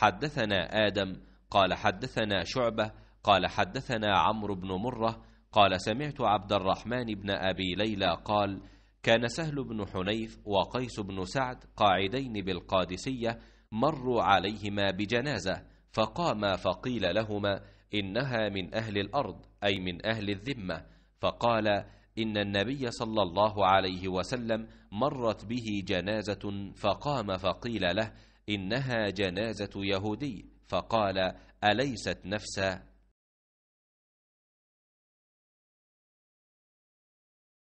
حدثنا آدم قال حدثنا شعبة قال حدثنا عمرو بن مرة قال سمعت عبد الرحمن بن أبي ليلى قال كان سهل بن حنيف وقيس بن سعد قاعدين بالقادسية مروا عليهما بجنازة فقاما فقيل لهما إنها من أهل الأرض أي من أهل الذمة فقال إن النبي صلى الله عليه وسلم مرت به جنازة فقام فقيل له إنها جنازة يهودي. فقال أليست نفسا